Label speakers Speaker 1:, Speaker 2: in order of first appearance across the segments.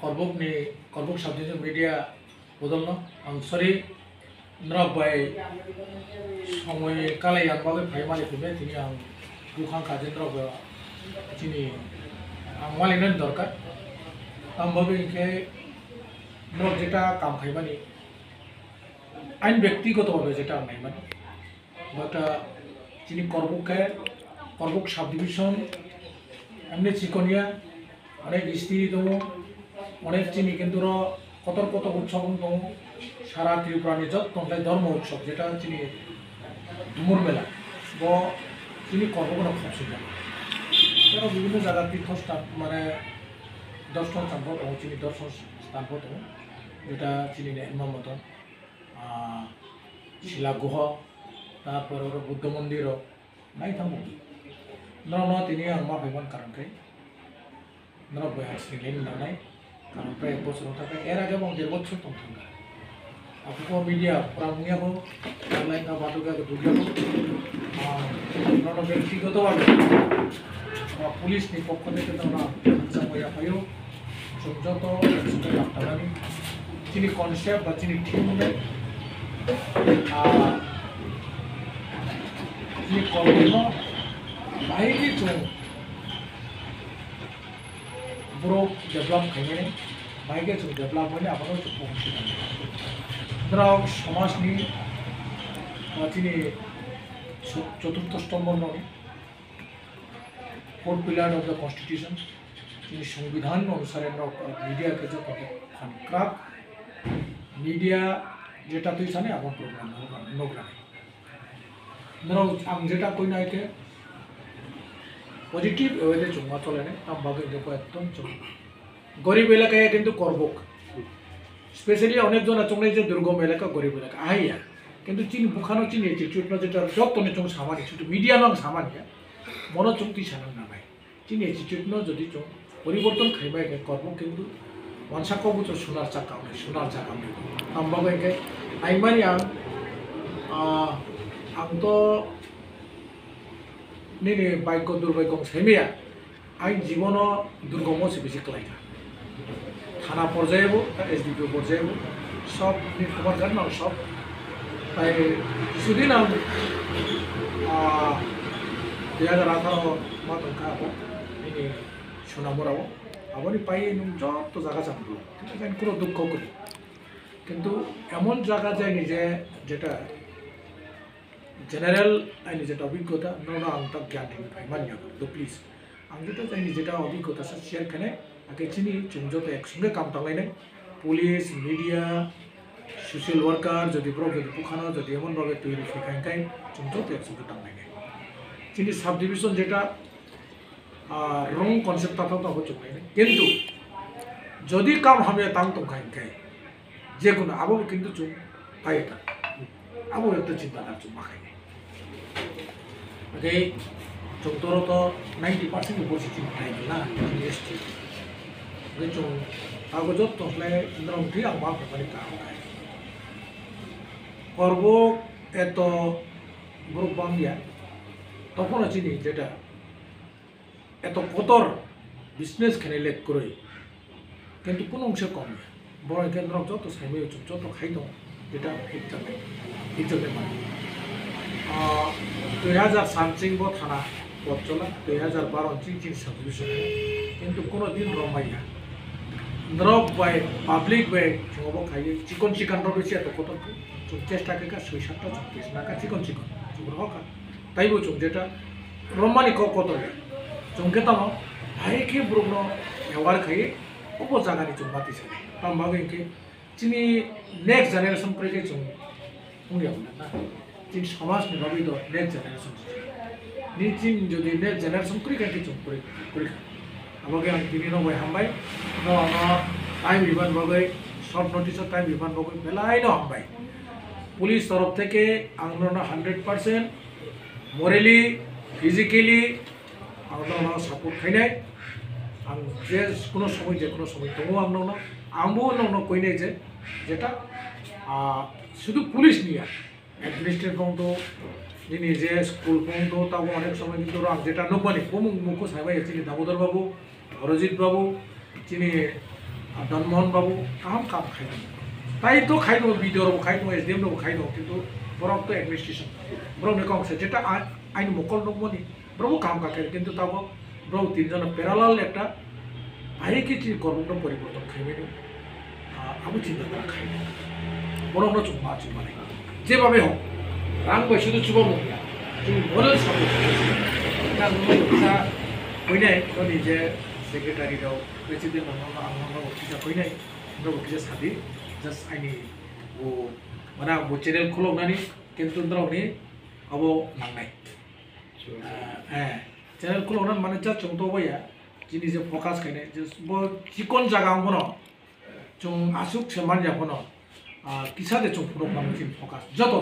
Speaker 1: korbuk subdivision media bodolno ang sorry nrok bai সময় কালাই আনবাবে ফাইমালি খুবে তিনি আং দুখান কাজেন রব চিনি আং মালিনেন দরকার। আমভাবে ইনকে নরক যেটা কাম খাইবানি আইন ব্যক্তিগতভাবে যেটা আং নাইমানি একটা চিনি কর্বককে কর্বক সাব ডিভিশন এমনি চিকনিয়া, অনেক স্ত্রী দङ অনেকটিমি কিন্তু কতর্কত উৎসব সারা ত্রিপুরা নিজত তন্তায় ধর্ম উৎসব, যেটা চিনি ডুমুর মেলা ব, চিনি কর্মগুলো খুব সুবিধা এরা বিভিন্ন জায়গার তীর্থস্থান মানে দর্শন স্থানপথ হো চিনি দর্শন স্থানপথ হো যেটা চিনি হেমা মতন শিলাগুহ, তারপর ওর বুদ্ধ মন্দির, নাই থামো। ন তিনি আমার ভেবন কারণকে নয় বয়াস নিলেন না নাই। কাৰণ প্ৰায় একবছৰ থাকে ইয়াৰ আগে মই ডেৰ বছৰ তম ঠাণ্ডা আপোনাৰ মিডিয়া প্ৰাণীয়া হ'ল অনলাইন বা বাতৰি বুজাব ব্যক্তিগতভাৱে আমাৰ পুলিচ নিপক্ষ থাকে তাৰপৰা মই পায়ো যত ডাক্তৰী যিখিনি কনচেপ্ট বা যিখিনি থিম হ'লে যিখিনি কৰ্ম বাহিৰ બ્રોક ડેવલપ થઈને બાઇકે છું ડેવલપ હોય આપણો પહોંચી সুতরাং সমাজ নিয়ে তিনি চতুর্থ স্তম্ভ নয় four pillar of the constitution তিনি সংবিধান অনুসারে মিডিয়াকে যে কতক্ষণ ক্রাফ মিডিয়া যেটা তুই জানে আমার প্রোগ্রাম নোগ্রামে ধরো, আমি যেটা কই না পজিটিভ ওয়েতে চুমা চলে না আমভাগে দেখো একদম চলে গরিব এলাকায় কিন্তু করবক। স্পেশালি অনেকজন আছে যে দুর্গম এলাকা, গরিব এলাকা আইয়া কিন্তু চিন, বুখানো চিনি এটিটিউড যেটা যত চং সামানি ছোট মিডিয়া নং সামানিয়া। মনো চুক্তি সানান না ভাই। চিনি এটিটিউড ন যদি চং পরিবর্তন খাইবাই কর্ম কিন্তু। ওয়ানসাকো বুঝো সোনার চাকা নেই সোনার চাকা নেই আমবাবো একে আইমানি আং আং তো নিনি ভাগ্য দুর্ভাগ্য সেমিয়া। আই জীবন দুর্গম সে বেশি ক্লাইটা থানা পর্যায়েও এসডিপিও পর্যায়েও সব খবর জান না, সব তাই কিছুদিন আমি দুই হাজার আঠারো মাত আবো ini সোনামুরাও আবার পাই যত জায়গা আমি কোনো দুঃখ করি। কিন্তু এমন জায়গা যায়নি যে, যেটা জেনারেল আইনি যেটা অভিজ্ঞতা নন আন্তর্জ্ঞান মান্য তো প্লিজ আমি যেটা আইনি যেটা অভিজ্ঞতা স্যার খানে আগে চিনি চুমজত একসঙ্গে কাম টাঙাইনে পুলিশ মিডিয়া সোশ্যাল ওয়ার্কার যদি ব্রক যদি পুখানো, যদি এমনভাবে তৈরি সেখানকাই যত একসঙ্গে টাঙাইনে চিনি সাব ডিভিশন যেটা রং কনসেপ্ট তা তো হচ্ছে পাই নেই কিন্তু, যদি কাম হবে তাম তো খাই খাই যে কোনো, আবু কিন্তু চুম পাই এটা। আবু একটা চিন্তা করছ মাখাই। Oke, contoh to 90% ibu sih cinta itu lah, ini sih. Jadi cuma aku jod to le ndrong dia ang bang kali kau kai. Korbo eto group দিয়া তখন আছে নি যেটা এত কতর বিজনেস খেলে লেট করে কিন্তু কোনো অংশে কম বড় কেন্দ্র যত সাইমে যত খাইত যেটা ঠিক থাকে মানে দুই হাজার সানসিংব থানা পথ চলা দুই হাজার বারো চিনচিন সাবডিভিশন কিন্তু কোনো দিন রমাইয়া। নরক বাই, পাবলিক বাই চুঙব খাইয়ে চিকন চিকন রবেছি এত কত চেষ্টা কেকা ছয় সাতটা চব্বিশ নাকা চিকন চিকন। চুগুর হকা তাইব চুং যেটা রমানি ক কত চুংকে তাম ভাইকে ব্রুগ্ন হেওয়ার খাইয়ে অপ জাগানি চুং বাতি সাই তাম ভাগে চিনি নেক্সট জেনারেশন করে চুং উনিয়া না। ঠিক সমাজ নির্ভাবিত নেক্সট জেনারেশন। নিচিন যদি নেক্সট জেনারেশন ক্রিকেট চুপ করে পরীক্ষা আমাকে তিনি নবই হামবাই টাইম রিফান্ড বগৈ শর্ট নোটিসের টাইম রিফান্ড বগৈ বেলাই ন হামবাই। পুলিশ তরফ থেকে আমরা হান্ড্রেড পার্সেন্ট, মরেলি, ফিজিক্যালি আমরা সাপোর্ট খাই নাই। আর যে কোনো সময়, যে কোনো সময় তবুও আমরা আমিও অন্য কই নাই যে, যেটা শুধু পুলিশ নিয়ে অ্যাডমিনিস্ট্রেট পর্যন্ত যিনি যে স্কুল পর্যন্ত তাও অনেক সময় কিন্তু রাম যেটা নব্বানি প্রমুখ মুখ্য সাহেব চিনি দামোদর বাবু, অরজিৎ বাবু চিনি আর ডনমোহন বাবু, কাম কাম খাই তাই তো খাই দেবো বিডিও রবো খাই দেবো, এস ডি এম রবো খাই দেবো, কিন্তু বরং তো অ্যাডমিনিস্ট্রেশন। বরং কংসে যেটা আইন মকল দমনি ব্রহ্ম কাম কাকে কিন্তু তাবো ব্রহ্ম তিনজন প্যারালাল একটা ভাই কিছু কর্মটা পরিবর্তন খাইবে আমি চিন্তা করা খাই বরং মা চুপ মানে যেভাবে হোক রাং বৈশুদ্ধ চুপ মুখিয়া তুমি মনে সাপোর্ট दा नोंसा फैनाय गावनि जे सेक्रेटारियाव प्रेसिडेन्ट नङा आंनाव अफिसा फैनाय ओमफ्राय अफिसा सादि जास्ट आंनि ओ माने आंबो चेनेल खुलुमनानै किन्तु रावनि अब नांनाय ए चेनेल खुलुमनानै माने जा चंथ'बाया जिनि जे फकास खायनाय जे ब जिकन जागा बनो जों आसुक सेमान जाबनो কিসাদের চোখ পুরো মানুষের ফোকাস যত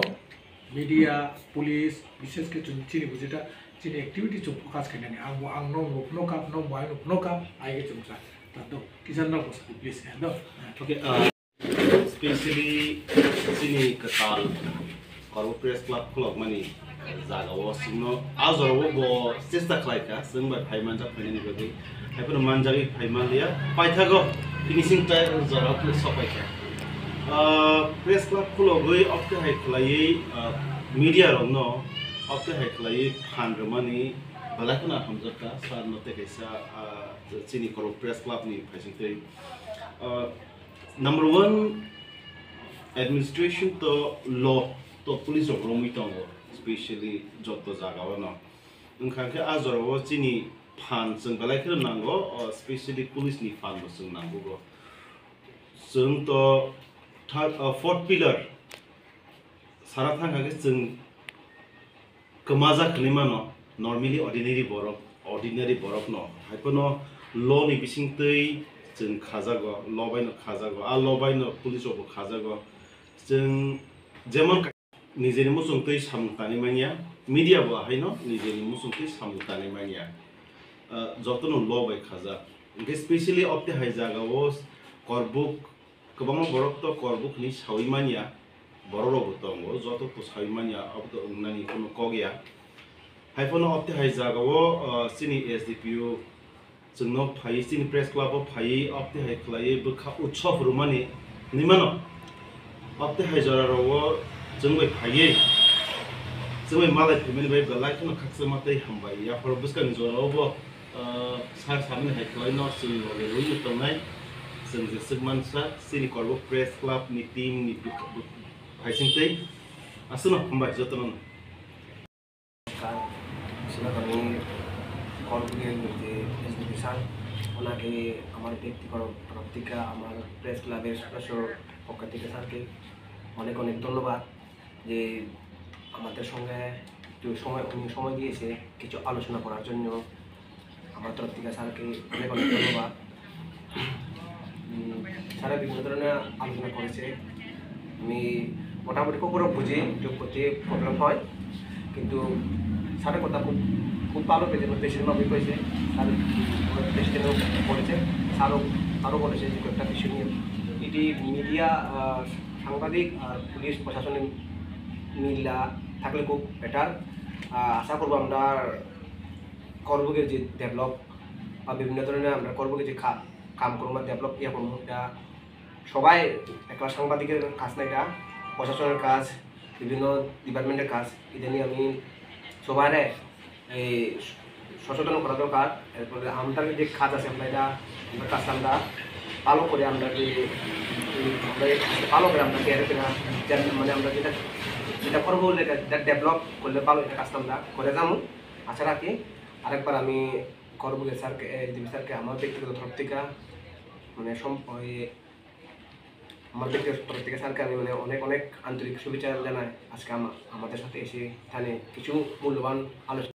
Speaker 1: মিডিয়া পুলিশ বিশেষ কিছু চিনি বুঝিটা চিনি অ্যাক্টিভিটি চোখ ফোকাস
Speaker 2: খেয়ে নি আং আং নং উপনো কাপ নং বয় উপনো কাপ আগে চোখ চা তার কিসান নং বস্তু প্লিজ হ্যাঁ ওকে স্পেশালি চিনি কাল করব প্রেস ক্লাব খোলক মানে জাগাও সিংনো আজরও ব চেষ্টা খাইকা जों बाय फाइमान जा फाइनानि बागै हायफोर मानजारि फाइमान लिया पाइथागो फिनिशिं टाइम जराव सफायखा प्रेस क्लाबखौलावहै अबथेहायखौलायै मिडिया रंनो अबथेहायखौलायै फानग्रोमानि बालाखौना हामजोबखा सार नतेखायसा चिनि करो प्रेस क्लाबनि फायसिंथै नम्बर वान एडमिनिस्ट्रेशन त ल त पुलिस रंमुइ दङ स्पेशली जत जागावा न। ओंखायनो आजराव चिनि फान जों बालायखौ नांगौ स्पेशली पुलिसनि फानबो जों नांगौ जों त फोर्थ पिलार सारा थांखाखै जों गोमा जाखोनि मानो नर्मेलि अर्डिनारि बरफ अर्डिनारि बरफ न हायपनो ल नि बिसिं तै जों खाजागो ल बायनो खाजागो आ ल बायनो पुलिस अबो खाजागो जों जेमन निजेनि मुसुं तै सामुतानि मानिया मिडिया बो हाय न निजेनि मुसुं तै सामुतानि मानिया যতন ল বাই খাজা ओमफ्राय स्पेशली अपते हाय जागावो करबुक गोबां बरफ करबुखनि सावैमानिया बर' रावबो दङ जतखौ सावैमानिया अबदोंनानि कुनु कगया हायफोनो अबते हाय जागावो सिनि एस डि पि इउ जोंनो फायो सिनि प्रेस क्लाबाव फायो अबते हाय खालायो बोखा उत्सवहरू माने निमानो अबते हाय जरारावो जोंबो फायो जोंबो मालाय फेमिलि बाय गलाखौनो खाखसो मात्रै हामबाय याफोर बुस्कानि जरावबो सार सामने हाय खालायनो सिनि लगे रुयो तंनाय সুগমান স্যার সিনি করব প্রেস ক্লাব নি টিম নি ভাইসিনতেই আসুন হম্বা যতন
Speaker 3: আমি কল করে যে এসডিপি স্যার ওনাকে আমার ব্যক্তিগত তরফ থেকে আমার প্রেস ক্লাবের সদস্য পক্ষ থেকে স্যারকে অনেক অনেক ধন্যবাদ যে আমাদের সঙ্গে একটু সময় সময় দিয়েছে কিছু আলোচনা করার জন্য। আমার তরফ থেকে স্যারকে অনেক অনেক ধন্যবাদ। স্যারা বিভিন্ন ধরনের আলোচনা করেছে আমি মোটামুটি খুব বুঝি যোগ করতে প্রবলেম হয়। কিন্তু স্যারের কথা খুব খুব ভালো পেয়েছে প্রেসিডেন্ট বাবু করেছে স্যার প্রেসিডেন্টও বলেছে স্যারও আরও বলেছে যে কয়েকটা বিষয় নিয়ে। এটি মিডিয়া সাংবাদিক আর পুলিশ প্রশাসনের মিল্লা থাকলে খুব বেটার আশা করব আমরা কর্মকে যে ডেভেলপ বা বিভিন্ন ধরনের আমরা কর্মকে যে খা কাম করব ডেভেলপ ইয়ে করব এটা সবাই একটা সাংবাদিকের কাজ না এটা, প্রশাসনের কাজ, বিভিন্ন ডিপার্টমেন্টের কাজ নিয়ে আমি সবাই এই সচেতন করা দরকার। এরপরে আমাদের যে কাজ আছে, আমরা এটা, আমরা কাজটা আমরা ভালো করে আমরা যে, আমরা ভালো করে আমরা মানে আমরা যেটা যেটা করব এটা ডেভেলপ করলে ভালো এটা কাজটা আমরা করে যাব। আশা রাখি আরেকবার আমি করব স্যারকে স্যারকে, আমার ব্যক্তিগত তরফ থেকে মানে সম- প্রত্যেকে সরকারি মানে অনেক অনেক আন্তরিক শুভেচ্ছা জানায় আজকে আমার আমাদের সাথে এসে এখানে কিছু মূল্যবান আলোচনা